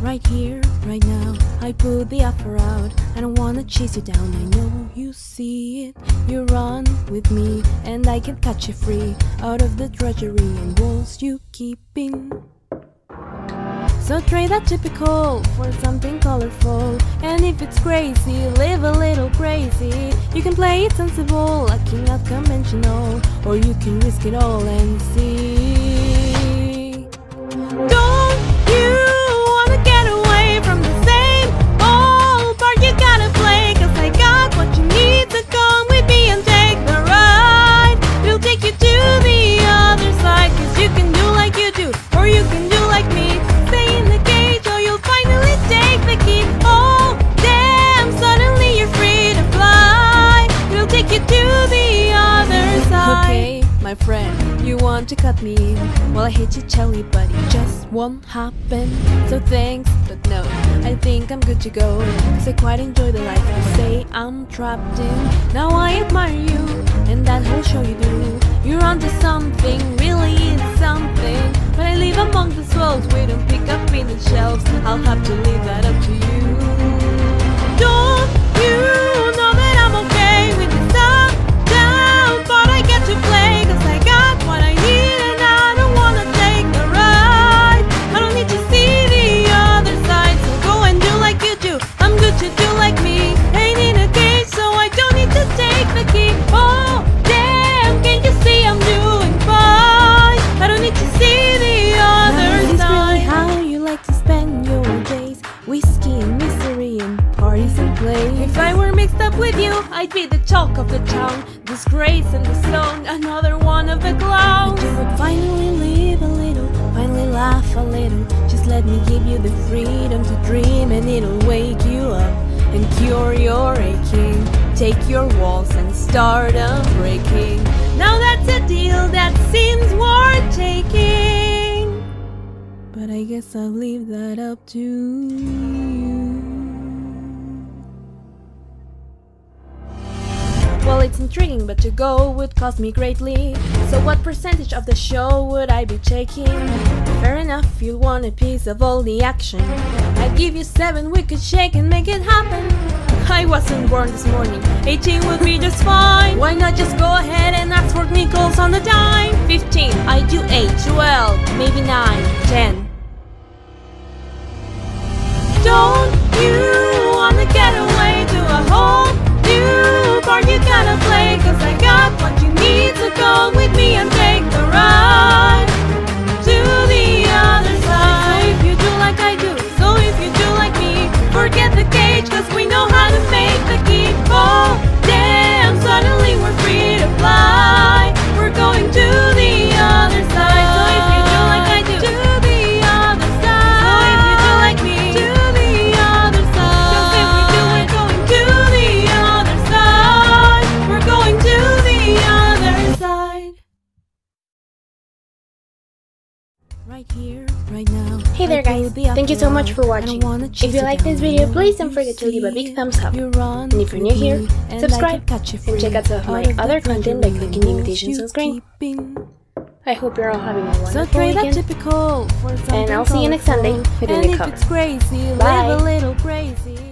Right here, right now, I put the offer out. I don't wanna chase you down, I know you see it. You run with me, and I can catch you free out of the drudgery and walls you keep in. So trade that typical for something colorful. And if it's crazy, live a little crazy. You can play it sensible, lacking not conventional, or you can risk it all and see. My friend, you want to cut me in. Well, I hate to tell you, but it just won't happen. So thanks, but no, I think I'm good to go. Cause I quite enjoy the life you say I'm trapped in. Now I admire you, and that whole show you do. You're onto something, really it's something. But I live among the swells, we don't pick up in the shelves. I'll have to leave that If I were mixed up with you, I'd be the talk of the town. Disgrace and disown, another one of the But clowns. you would finally live a little, finally laugh a little. Just let me give you the freedom to dream, and it'll wake you up And cure your aching. Take your walls and start breaking. Now that's a deal that seems worth taking. But I guess I'll leave that up to you. It's intriguing, but to go would cost me greatly. So, what percentage of the show would I be taking? Fair enough, you'll want a piece of all the action. I'd give you seven, we could shake and make it happen. I wasn't born this morning, 18 would be just fine. Why not just go ahead and ask for nickels on the dime? 15, I do 8, 12, maybe 9, 10. Don't Right here, right now. Hey there guys, thank you so much for watching. If you like this video, please don't forget to leave a big thumbs up. And if you're new here, and subscribe and check out some of my other content by clicking the and invitations on screen. I hope you're all having a So wonderful trade that weekend. typical for something I'll see you next Sunday with a And new cover. crazy, Bye.